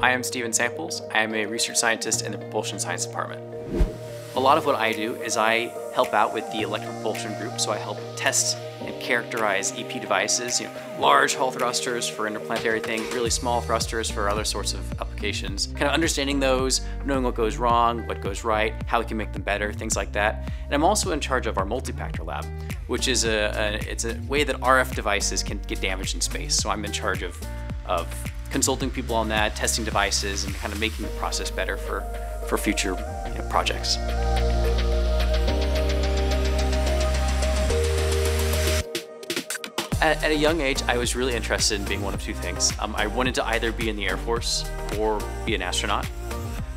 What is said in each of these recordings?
I am Stephen Samples. I am a research scientist in the Propulsion Science Department. A lot of what I do is I help out with the electric propulsion group, so I help test and characterize EP devices, you know, large Hall thrusters for interplanetary things, really small thrusters for other sorts of applications. Kind of understanding those, knowing what goes wrong, what goes right, how we can make them better, things like that. And I'm also in charge of our multipactor lab, which is a, a it's a way that RF devices can get damaged in space. So I'm in charge of, of consulting people on that, testing devices, and kind of making the process better for, for future you know, projects. At, at, a young age, I was really interested in being one of two things. Um, I wanted to either be in the Air Force or be an astronaut.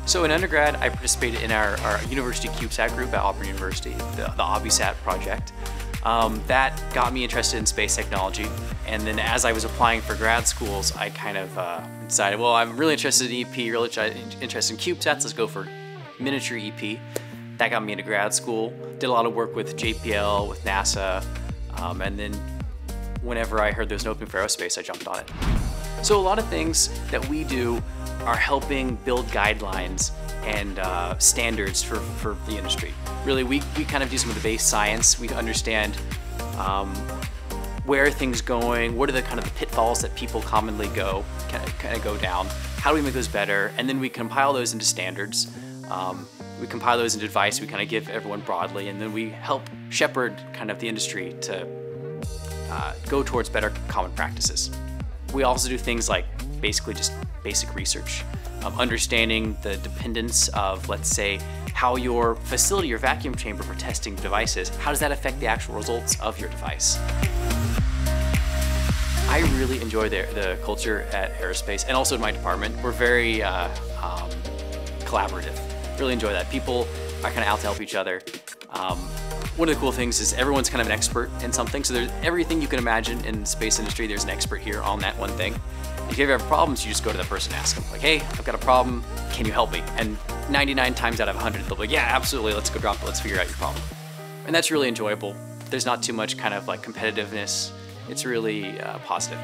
So in undergrad, I participated in our, our University CubeSat group at Auburn University, the, the AubieSat project. Um, that got me interested in space technology. And then as I was applying for grad schools, I kind of uh, decided, well, I'm really interested in EP, really interested in CubeSats, let's go for miniature EP. That got me into grad school. Did a lot of work with JPL, with NASA, um, and then whenever I heard there was an open for aerospace, I jumped on it. So a lot of things that we do are helping build guidelines and uh, standards for, for the industry. Really, we, we kind of do some of the base science. We understand um, where are things going, what are the kind of the pitfalls that people commonly go, kind of, kind of go down, how do we make those better, and then we compile those into standards. Um, we compile those into advice we kind of give everyone broadly, and then we help shepherd kind of the industry to uh, go towards better common practices. We also do things like basically just basic research, um, understanding the dependence of, let's say, how your facility, your vacuum chamber for testing devices, how does that affect the actual results of your device? I really enjoy the, the culture at Aerospace and also in my department. We're very uh, um, collaborative. Really enjoy that. People are kind of out to help each other. Um, one of the cool things is everyone's kind of an expert in something. So there's everything you can imagine in space industry, there's an expert here on that one thing. If you ever have problems, you just go to the person and ask them, like, hey, I've got a problem, can you help me? And 99 times out of 100, they'll be like, yeah, absolutely, let's go drop it, let's figure out your problem. And that's really enjoyable. There's not too much kind of like competitiveness. It's really uh, positive.